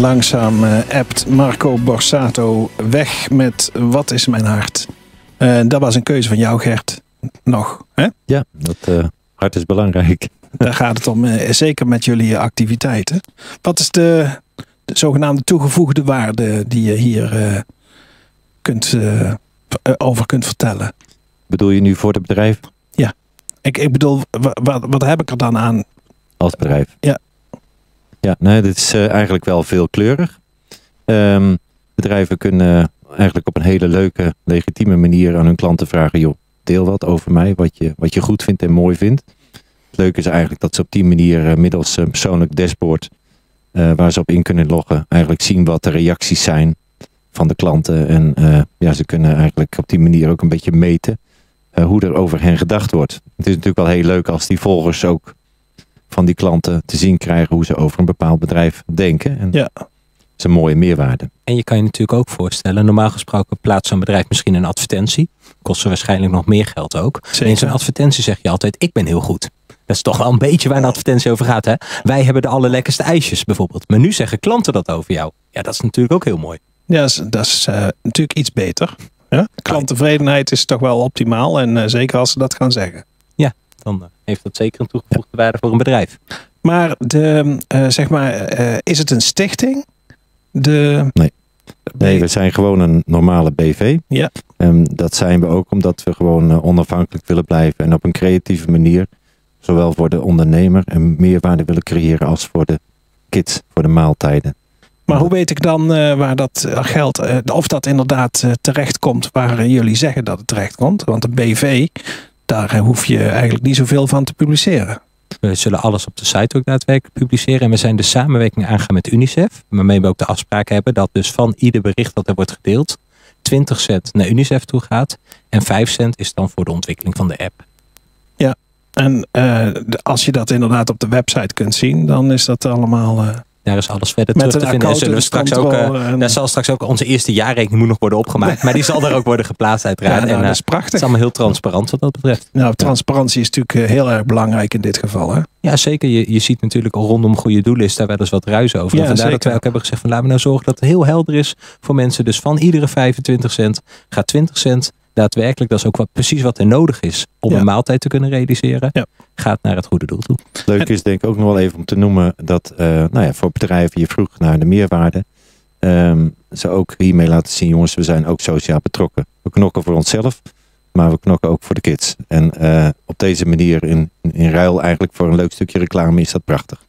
Langzaam uh, appt Marco Borsato weg met Wat is mijn hart? Uh, dat was een keuze van jou, Gert. Nog, hè? Ja, dat uh, hart is belangrijk. Daar gaat het om, zeker met jullie activiteiten. Wat is de, de zogenaamde toegevoegde waarde die je hier kunt, over kunt vertellen? Bedoel je nu voor het bedrijf? Ja. Ik, ik bedoel, wat, wat heb ik er dan aan? Als bedrijf? Ja. Ja, nee, dit is uh, eigenlijk wel veelkleurig. Um, bedrijven kunnen eigenlijk op een hele leuke, legitieme manier aan hun klanten vragen: joh, deel wat over mij, wat je, wat je goed vindt en mooi vindt. Het leuke is eigenlijk dat ze op die manier uh, middels een persoonlijk dashboard, uh, waar ze op in kunnen loggen, eigenlijk zien wat de reacties zijn van de klanten. En ja, ze kunnen eigenlijk op die manier ook een beetje meten hoe er over hen gedacht wordt. Het is natuurlijk wel heel leuk als die volgers ook van die klanten te zien krijgen hoe ze over een bepaald bedrijf denken. En ja. Dat is een mooie meerwaarde. En je kan je natuurlijk ook voorstellen, normaal gesproken plaatst zo'n bedrijf misschien een advertentie. Kost ze waarschijnlijk nog meer geld ook. Zeker. In zo'n advertentie zeg je altijd, ik ben heel goed. Dat is toch wel een beetje waar een advertentie over gaat. Hè? Wij hebben de allerlekkerste ijsjes bijvoorbeeld. Maar nu zeggen klanten dat over jou. Ja, dat is natuurlijk ook heel mooi. Ja, dat is, dat is uh, natuurlijk iets beter. Ja? Klanttevredenheid is toch wel optimaal. En uh, zeker als ze dat gaan zeggen dan eh, heeft dat zeker een toegevoegde waarde voor een bedrijf. Maar, de, uh, zeg maar uh, is het een stichting? De... Nee. Nee, we zijn gewoon een normale BV. Ja. En dat zijn we ook omdat we gewoon onafhankelijk willen blijven en op een creatieve manier, zowel voor de ondernemer een meerwaarde willen creëren als voor de kids, voor de maaltijden. Maar hoe weet ik dan uh, waar dat geld, uh, of dat inderdaad uh, terecht komt waar jullie zeggen dat het terecht komt? Want de BV, daar hoef je eigenlijk niet zoveel van te publiceren. We zullen alles op de site ook daadwerkelijk publiceren. En we zijn de samenwerking aangaan met UNICEF. Waarmee we ook de afspraak hebben dat dus van ieder bericht dat er wordt gedeeld, 20 cent naar UNICEF toe gaat. En 5 cent is dan voor de ontwikkeling van de app. Ja, en uh, als je dat inderdaad op de website kunt zien, dan is dat allemaal. Uh, daar is alles verder terug te vinden. En zullen we straks ook, uh, en... daar zal straks ook onze eerste jaarrekening moet nog worden opgemaakt. maar die zal er ook worden geplaatst uiteraard. Ja, nou, en, dat is prachtig. Het is allemaal heel transparant wat dat betreft. Nou, transparantie is natuurlijk heel erg belangrijk in dit geval. Hè? Ja, zeker. Je, je ziet natuurlijk al rondom goede doelen is daar wel eens wat ruis over. Ja, en vandaar zeker. dat wij ook hebben gezegd van laten we nou zorgen dat het heel helder is voor mensen. Dus van iedere 25 cent gaat 20 cent daadwerkelijk, dat is ook wat, precies wat er nodig is om Ja. een maaltijd te kunnen realiseren, Ja. gaat naar het goede doel toe. Leuk is denk ik ook nog wel even om te noemen dat eh, nou ja, voor bedrijven, je vroeg naar de meerwaarde, ehm, ze ook hiermee laten zien, jongens, we zijn ook sociaal betrokken. We knokken voor onszelf, maar we knokken ook voor de kids. En eh, op deze manier in, in ruil eigenlijk voor een leuk stukje reclame is dat prachtig.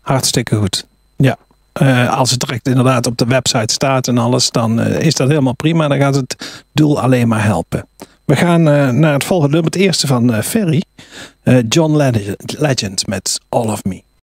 Hartstikke goed. Ja. Eh, als het direct inderdaad op de website staat en alles, dan eh, is dat helemaal prima. Dan gaat het doel alleen maar helpen. We gaan eh, naar het volgende nummer, het eerste van Ferry. John Legend met All of Me.